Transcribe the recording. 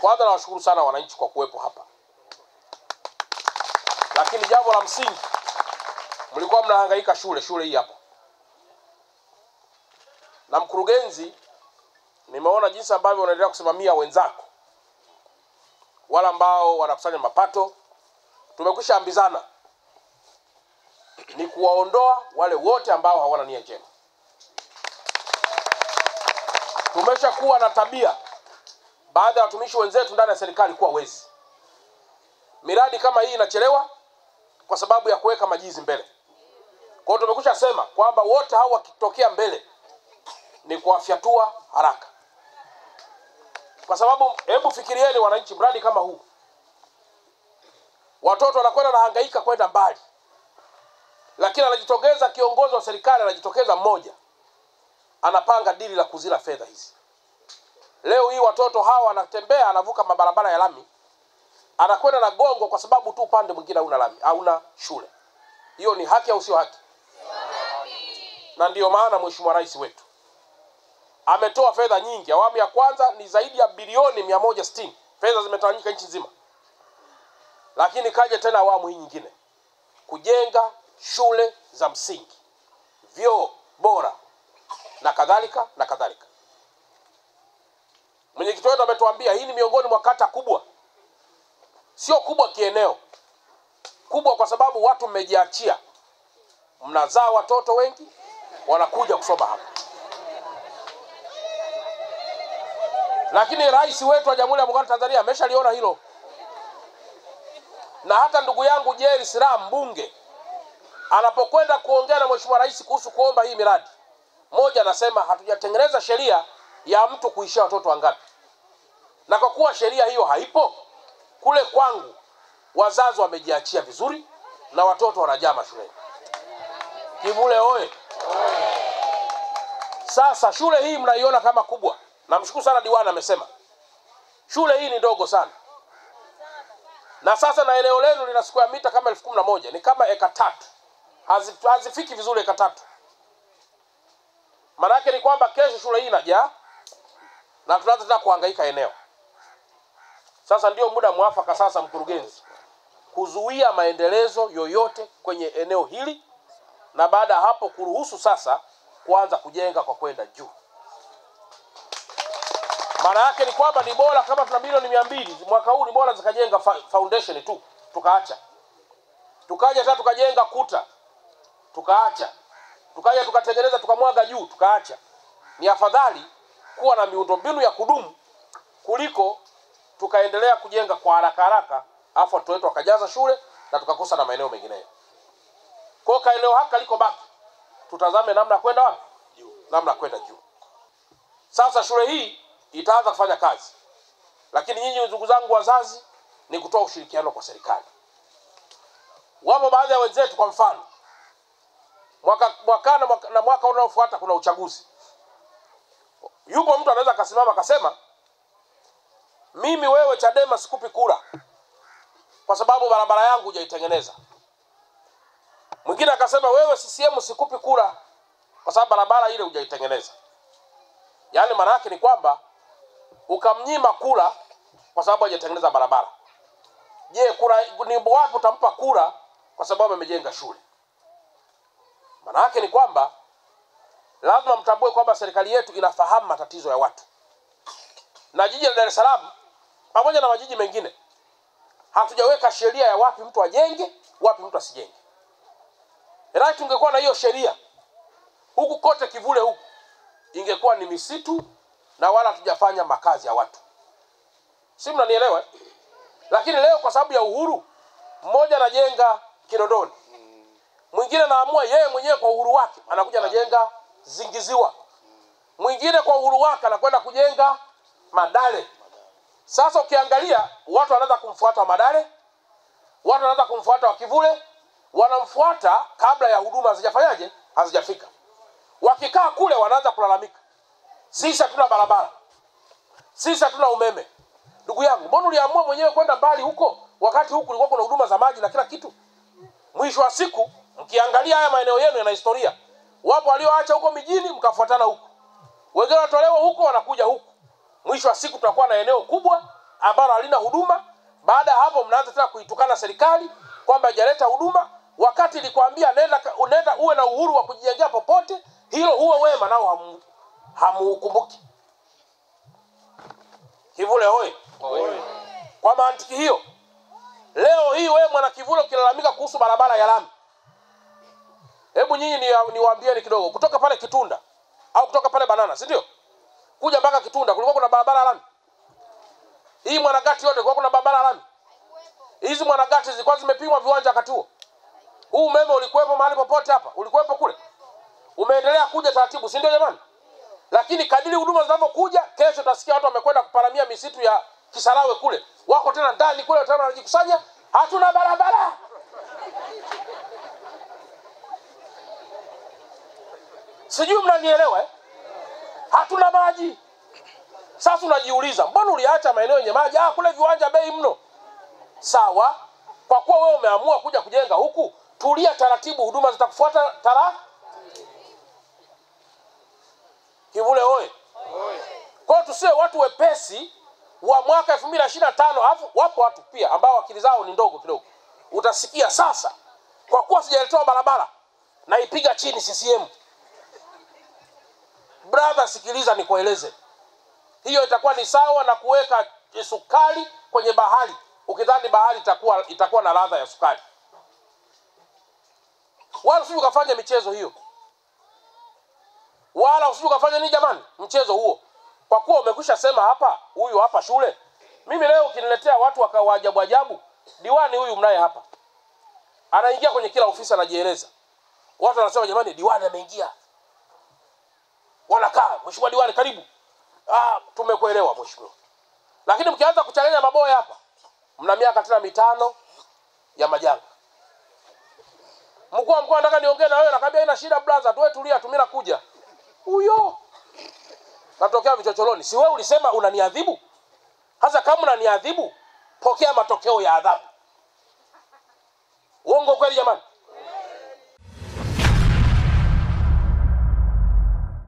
Kwanza nawashukuru sana wananchi kwa kuwepo hapa, lakini jambo la msingi, mlikuwa mnahangaika shule, shule hii hapa, na mkurugenzi, nimeona jinsi ambavyo unaendelea kusimamia wenzako wala ambao wanakusanya mapato. Tumekwisha ambizana ni kuwaondoa wale wote ambao hawana nia njema. Tumeshakuwa na tabia baadhi ya watumishi wenzetu ndani ya serikali kuwa wezi. Miradi kama hii inachelewa kwa sababu ya kuweka majizi mbele. Kwa hiyo tumekwisha sema kwamba wote hao wakitokea mbele ni kuwafyatua haraka, kwa sababu hebu fikirieni wananchi, mradi kama huu watoto wanakwenda nahangaika kwenda mbali, lakini anajitokeza kiongozi wa serikali, anajitokeza mmoja, anapanga dili la kuzila fedha hizi. Leo hii watoto hawa wanatembea, anavuka mabarabara ya lami, anakwenda na gongo kwa sababu tu upande mwingine hauna lami, hauna shule. Hiyo ni haki au sio haki? Na ndiyo maana Mheshimiwa Rais wetu ametoa fedha nyingi. Awamu ya kwanza ni zaidi ya bilioni mia moja sitini fedha zimetawanyika nchi nzima, lakini kaja tena awamu hii nyingine kujenga shule za msingi, vyoo bora na kadhalika na kadhalika. Mwenyekiti wetu ametuambia hii ni miongoni mwa kata kubwa, sio kubwa kieneo, kubwa kwa sababu watu mmejiachia, mnazaa watoto wengi wanakuja kusoma hapa. Lakini rais wetu wa Jamhuri ya Muungano wa Tanzania ameshaliona hilo, na hata ndugu yangu Jerry Silaa mbunge anapokwenda kuongea na mheshimiwa rais kuhusu kuomba hii miradi, moja anasema hatujatengeneza sheria ya mtu kuishia watoto wangapi, na kwa kuwa sheria hiyo haipo kule kwangu, wazazi wamejiachia vizuri na watoto wanajaa mashuleni. Kivule oye! Sasa shule hii mnaiona kama kubwa, namshukuru sana diwani amesema shule hii ni ndogo sana, na sasa na eneo lenu lina square mita kama elfu kumi na moja ni kama eka tatu, hazifiki vizuri eka tatu. maanaake ni kwamba kesho shule hii inajaa na tunaanza tena kuhangaika eneo. Sasa ndio muda mwafaka sasa, mkurugenzi, kuzuia maendelezo yoyote kwenye eneo hili, na baada ya hapo kuruhusu sasa kuanza kujenga kwa kwenda juu. Maana yake ni kwamba ni bora kama tuna milioni mia mbili mwaka huu, ni bora zikajenga foundation tu tukaacha, tukaja tena tukajenga kuta tukaacha, tukaja tukatengeneza tukamwaga juu tukaacha. Ni afadhali kuwa na miundombinu ya kudumu kuliko tukaendelea kujenga kwa haraka haraka, afu watoto wetu wakajaza shule na tukakosa na maeneo mengineyo. Kwa kaeneo haka liko baki, tutazame namna kwenda wapi, juu, namna kwenda juu. Sasa shule hii itaanza kufanya kazi, lakini nyinyi ndugu zangu wazazi, ni kutoa ushirikiano kwa serikali. Wapo baadhi ya wenzetu, kwa mfano mwaka mwaka, na mwaka unaofuata kuna uchaguzi. Yupo mtu anaweza akasimama akasema, mimi wewe Chadema sikupi kura kwa sababu barabara yangu hujaitengeneza. Mwingine akasema, wewe CCM sikupi kura kwa sababu barabara ile hujaitengeneza. Yaani maana yake ni kwamba ukamnyima kura kwa sababu hajatengeneza barabara. Je, kura ni wapi utampa kura kwa sababu amejenga shule? Maana yake ni kwamba lazima mtambue kwamba serikali yetu inafahamu matatizo ya watu, na jiji la Dar es Salaam pamoja na majiji mengine hatujaweka sheria ya wapi mtu ajenge, wapi mtu asijenge. Rai tungekuwa na hiyo sheria huku kote kivule huku, ingekuwa ni misitu na wala hatujafanya makazi ya watu, si mnanielewa? eh? Lakini leo kwa sababu ya uhuru, mmoja anajenga Kinondoni, mwingine anaamua yeye mwenyewe kwa uhuru wake anakuja anajenga Zingiziwa, mwingine kwa uhuru wake anakwenda kujenga Madale. Sasa ukiangalia watu wanaanza kumfuata wa Madale, watu wanaanza kumfuata wa Kivule, wanamfuata kabla ya huduma hazijafanyaje, hazijafika. Wakikaa kule wanaanza kulalamika, sisi hatuna barabara, sisi hatuna umeme. Ndugu yangu, mbona uliamua mwenyewe kwenda mbali huko, wakati huku kulikuwa kuna huduma za maji na kila kitu? Mwisho wa siku mkiangalia haya maeneo yenu yana historia. Wapo walioacha huko mijini mkafuatana huko, wengine wanatolewa huko wanakuja huku. Mwisho wa siku tutakuwa na eneo kubwa ambalo halina huduma. Baada ya hapo, mnaanza tena kuitukana serikali kwamba haijaleta huduma, wakati ilikwambia nenda, nenda uwe na uhuru wa kujijengea popote. Hilo huo wema nao hamu- hamuukumbuki. Kivule hoye! Kwa mantiki hiyo, leo hii wewe mwana Kivule ukilalamika kuhusu barabara ya lami, hebu nyinyi ni- niwaambieni kidogo, kutoka pale Kitunda au kutoka pale Banana, si ndio, kuja mpaka Kitunda kulikuwa kuna barabara lami? Hii Mwanagati yote kulikuwa kuna barabara lami? Hizi Mwanagati zilikuwa zimepimwa viwanja wakati huo? Huu umeme ulikuwepo mahali popote hapa? Ulikuwepo kule? Umeendelea kuja taratibu, si ndio jamani? Lakini kadiri huduma zinavyokuja, kesho utasikia watu wamekwenda kuparamia misitu ya Kisarawe kule, wako tena ndani kule, tena wanajikusanya, hatuna barabara. Sijui mnanielewa eh? Hatuna maji. Sasa unajiuliza, mbona uliacha maeneo yenye maji? Ah, kule viwanja bei mno. Sawa, kwa kuwa wewe umeamua kuja kujenga huku, tulia taratibu, huduma zitakufuata tara. Kivule oye! Kwa hiyo tusiwe watu wepesi wa mwaka elfu mbili na ishirini na tano. Alafu wapo watu pia ambao akili zao ni ndogo kidogo. Utasikia sasa, kwa kuwa sijaletewa barabara naipiga chini CCM. Brother, sikiliza nikueleze, hiyo itakuwa ni sawa na kuweka sukari kwenye bahari. Ukidhani bahari itakuwa itakuwa na ladha ya sukari. Wala usije ukafanya michezo hiyo, wala usije ukafanya nini jamani, mchezo huo, kwa kuwa umekwisha sema hapa, huyu hapa shule. Mimi leo ukiniletea watu wakawa ajabu ajabu, diwani huyu mnaye hapa. Anaingia kwenye kila ofisi anajieleza, watu wanasema jamani, diwani ameingia, wanakaa mheshimiwa diwani, karibu. Ah, tumekuelewa mheshimiwa. Lakini mkianza kuchanganya maboya hapa, mna miaka tena mitano ya majanga. Mkuu wa mkoa nataka niongee na wewe, nakwambia ina shida brother, tuwe tulia, tumira kuja. Huyo natokea vichocholoni. Si wewe ulisema unaniadhibu? hasa kama unaniadhibu, pokea matokeo ya adhabu. Uongo kweli jamani?